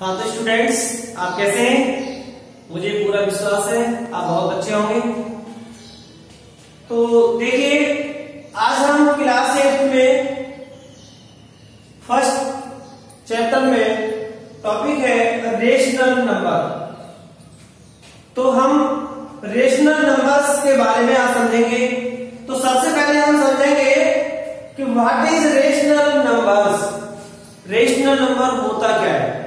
हाँ तो स्टूडेंट्स आप कैसे हैं? मुझे पूरा विश्वास है, आप बहुत अच्छे होंगे। तो देखिए, आज हम क्लास एट में फ़र्स्ट चैप्टर में टॉपिक है रेशनल नंबर तो हम रेशनल नंबर्स के बारे में आज समझेंगे। तो सबसे पहले हम समझेंगे कि what is rational numbers rational number होता क्या है?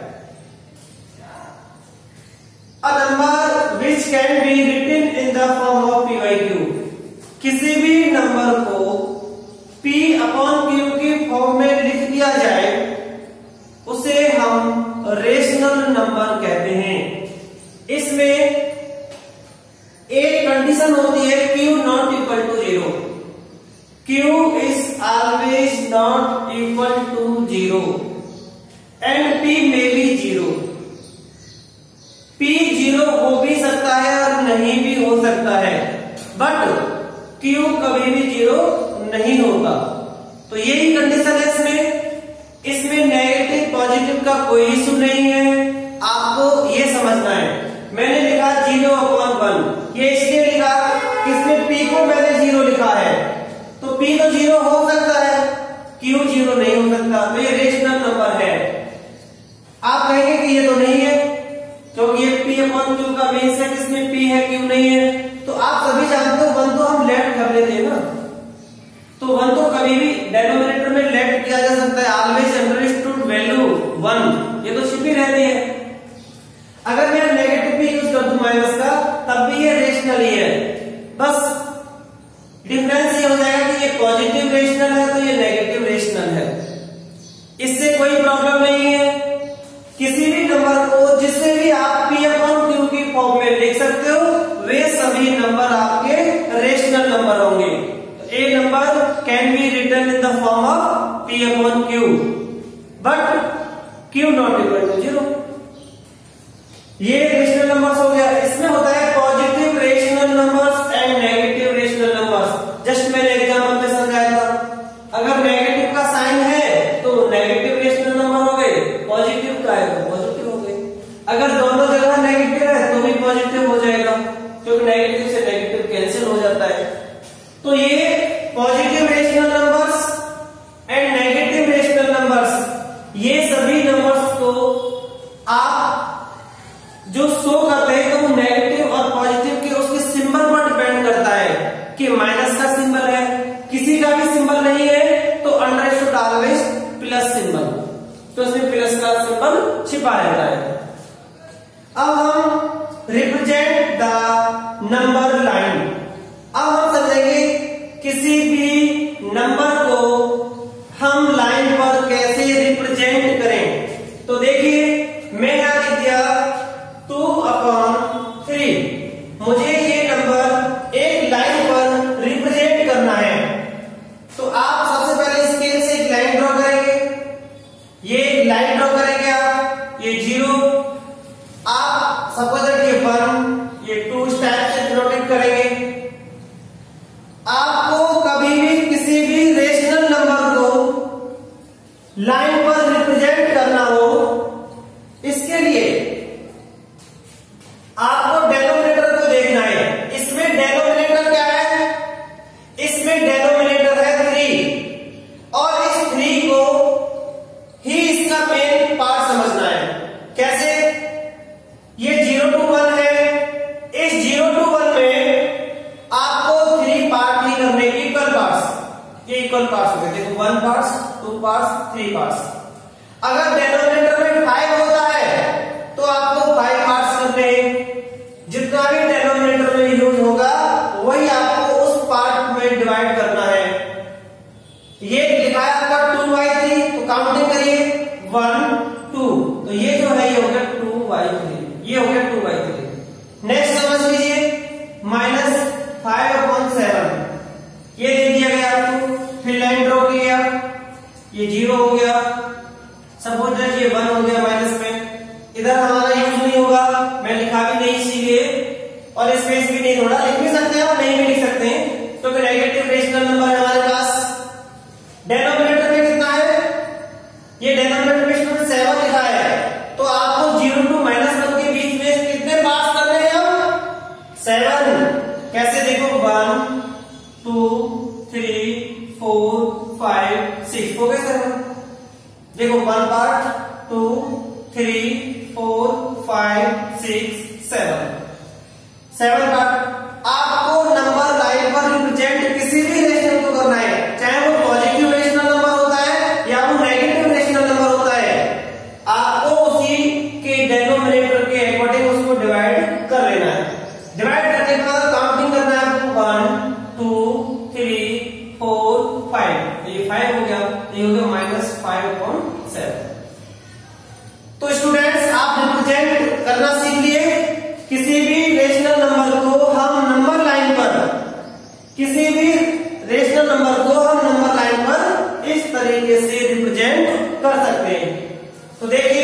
a number which can be written in the form of PYQ किसी भी नंबर को P अपॉन Q के फॉर्म में लिख दिया जाए उसे हम रेशनल नंबर कहते हैं इसमें एक कंडीशन होती है Q not equal to zero Q is always not equal to zero and P may सकता है। बट क्यू कभी भी ज़ीरो नहीं होगा। तो यही कंडीशन है इसमें इसमें नेगेटिव पॉजिटिव का कोई इशू नहीं है। आपको यह समझना है। मैंने लिखा ज़ीरो अपॉन वन ये इसलिए लिखा इसमें पी को मैंने ज़ीरो लिखा है। तो पी तो ज़ीरो हो सकता है क्यू ज़ीरो नहीं हो सकता। तो ये form of P upon Q. But Q not equal to zero. ये रेशनल नंबर्स हो गया principale और स्पेस भी नहीं थोड़ा लिख भी सकते हैं और नहीं भी लिख सकते हैं। तो नेगेटिव रेशनल नंबर है हमारे पास। डेनोमिनेटर में कितना है? ये डेनोमिनेटर में इसमें सेवन लिखा है। तो आपको ज़ीरो टू माइनस वन के बीच में कितने पास कर रहे हैं हम? सेवन कैसे देखो? One two three four five six हो गए सेवन देखो one part two three four five seven part आपको नंबर लाइन पर रिप्रेजेंट किसी भी रेशनल को करना है, चाहे वो पॉजिटिव रेशनल नंबर होता है या वो नेगेटिव रेशनल नंबर होता है, आपको उसी के डेनोमिनेटर के अकॉर्डिंग उसको डिवाइड कर लेना है। डिवाइड करने के बाद काउंटिंग करना है आपको। One two three four five ये फाइव हो गया। ये हो गया माइनस फाइव पॉइंट सेवन तो स्टूडेंट्स आप रिप्रेजेंट करना सीख लिए, किसी भी किसी भी रेशनल नंबर को हम नंबर लाइन पर इस तरीके से रिप्रेजेंट कर सकते हैं। तो देखिए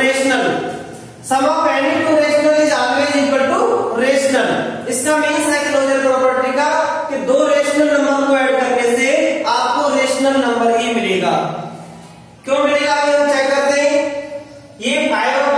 rational sum of any two rational is always equal to rational इसका मीन्स है क्लोजर प्रॉपर्टी का कि दो रेशनल नंबर को ऐड करने से आपको रेशनल नंबर ही मिलेगा क्यों मिलेगा अभी हम चेक करते हैं ये फाइव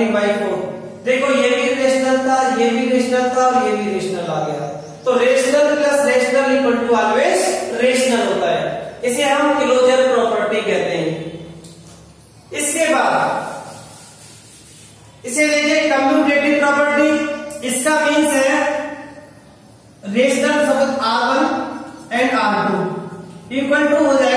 थर्टीन बाई फोर देखो, ये भी रेशनल था, ये भी रेशनल था और ये भी रेशनल आ गया। तो rational plus rational equal to always rational होता है। इसे हम क्लोजर प्रॉपर्टी कहते हैं। इसके बाद, इसे देखिए कम्यूटेटिव प्रॉपर्टी इसका मीन्स है रेशनल शब्द R one and R two equal to हो जाएगा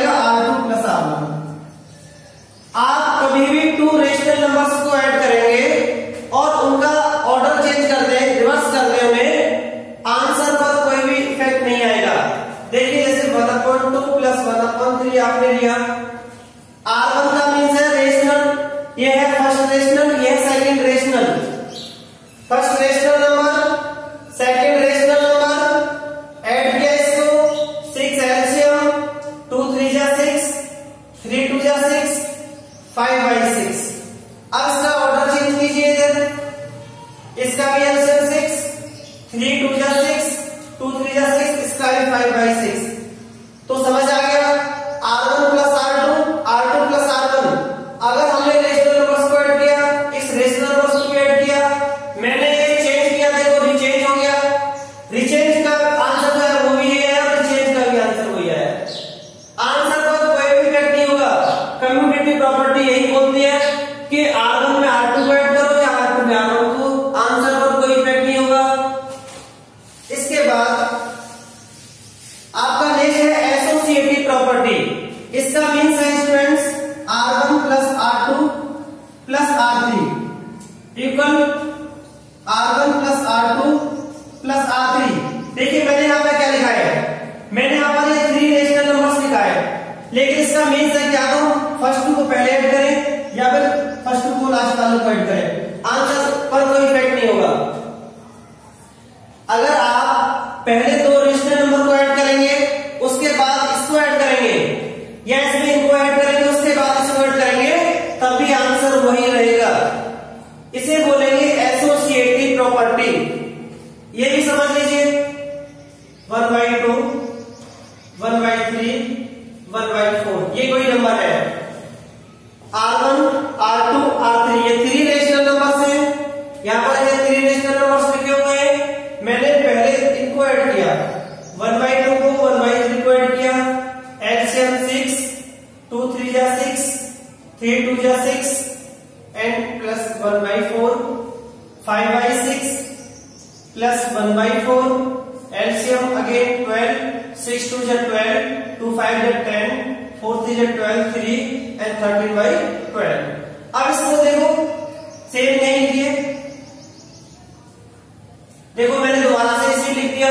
देखिए मैंने यहाँ पर क्या लिखा है? मैंने यहाँ पर थ्री रेशनल नंबर्स लिखा है। लेकिन इसका मीन्स है क्या तो फ़र्स्ट टू को पहले ऐड करें या फिर फ़र्स्ट टू को लास्ट वाले को ऐड करें। आंसर पर कोई इफ़ेक्ट नहीं होगा। अगर आप पहले दो रेशनल नंबर को ऐड करेंगे, उसके बाद इसको ऐड करेंगे, या इसमें इनको ऐड करेंगे, उसके बाद इसको ऐड करेंगे तब भी आंसर वही रहेगा। इसे बोलेंगे एसोसिएटिव प्रॉपर्टी ये भी समझ लीजिए। One by two, one by three, one by four. ये कोई नंबर है। R one, R two, R three, ये थ्री रेशनल नंबर है। यहाँ पर ये थ्री रेशनल नंबर लिखे हुए हैं। मैंने पहले इनको ऐड किया। वन बाई टू को वन बाई थ्री को ऐड किया। एलसीएम सिक्स टू थ्री जा सिक्स थ्री टू जा six and plus one by four five by six plus one by four LCM again twelve six two जा twelve two five जा ten four three जा twelve three and thirteen by twelve अब इसको देखो same नहीं किए देखो, मैंने दोबारा से इसे लिख दिया।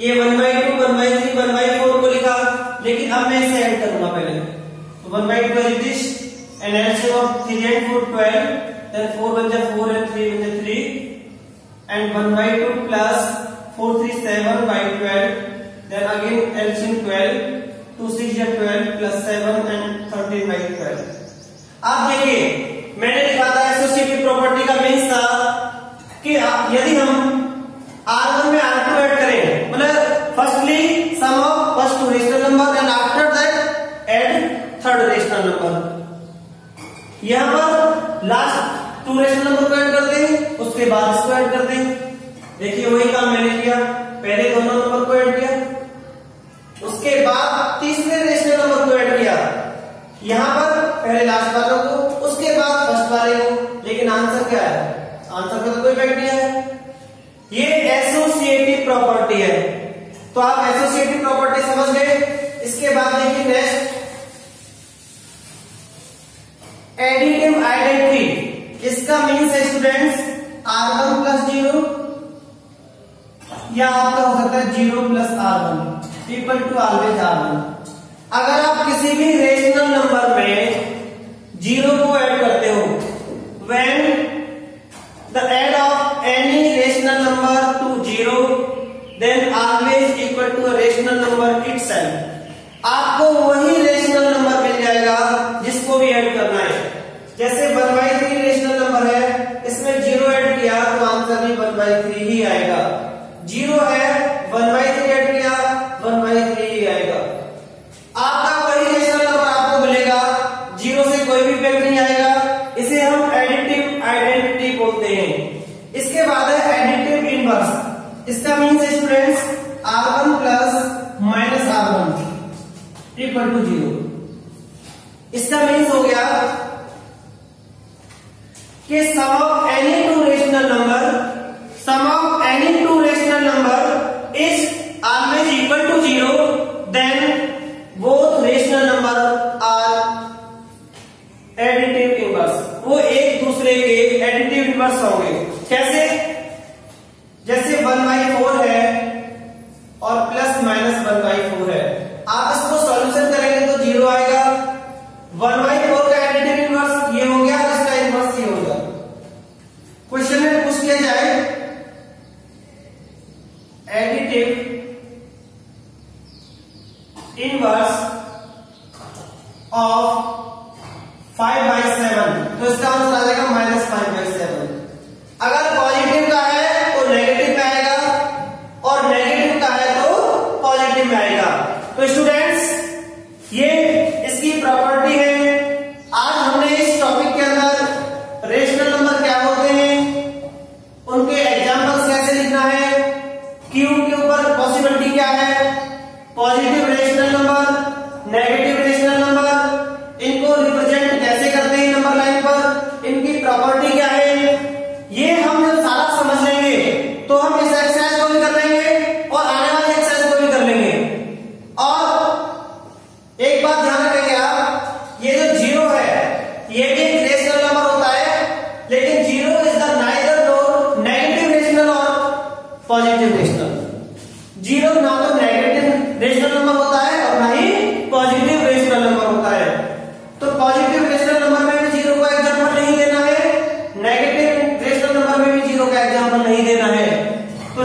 ये one by two one by three one by four को लिखा, लेकिन अब मैं इसे ऐड करूँगा पहले। तो one by two is and LCM of three and four twelve four one जा फोर एंड थ्री वन जा three and one by two plus four three seven by twelve then again LCM twelve two six या twelve plus seven and thirteen by twelve आप देखिए, मैंने लिखा था associative property का means था कि यदि हम आर वन में आर टू ऐड करें मतलब firstly sum of first rational number and after that add third rational number यहाँ पर लास्ट टू रेशनल नंबर को ऐड करते हैं। उसके बाद इसको ऐड कर दें। देखिए, वही काम मैंने किया। पहले दोनों नंबर को ऐड किया। उसके बाद तीसरे रेशनल नंबर को ऐड किया। यहाँ पर पहले लास्ट वालों को, उसके बाद फ़र्स्ट वाले को। लेकिन आंसर क्या है? आंसर का तो कोई इफ़ेक्ट नहीं है। ये एसोसिएटिव प्रॉपर्टी है। तो आप एसोसिएटिव प्रॉपर्टी समझ गए? इसके बाद देखिए नेक्स्ट एडिटिव आइडेंटिटी इसका मीन्स है students R one plus zero या आपका हो सकता है zero plus R one equal to always R one अगर आप किसी भी रेशनल नंबर में ज़ीरो को ऐड करते हो when the add of any rational number to zero then always equal to rational number itself आपको वही रेशनल नंबर मिल जाएगा जिसको भी ऐड करना है जैसे one by three rational number है इसमें ज़ीरो ऐड किया तो आंसर भी वन बाई थ्री ही आएगा। ज़ीरो है वन बाई थ्री ऐड किया वन बाई थ्री ही आएगा। आपका वही रेशनल नंबर आपको मिलेगा। ज़ीरो से कोई भी इफ़ेक्ट नहीं आएगा। इसे हम एडिटिव आइडेंटिटी बोलते हैं। इसके बाद है एडिटिव इनवर्स इसका means students R one plus minus R one equal to zero इसका मीन्स हो गया कि sum of any two rational number minus one by four है। आप इसको सॉल्यूशन करेंगे तो ज़ीरो आएगा। वन बाई फोर का एडिटिव इनवर्स ये हो गया और इसका इनवर्स ये होगा क्वेश्चन में पूछ लिया जाए additive inverse of five by seven तो इसका आंसर आ जाएगा माइनस फाइव बाई सेवन अगर पॉजिटिव का है तो नेगेटिव में आएगा और नेगेटिव का है तो positive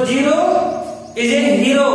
zero is a hero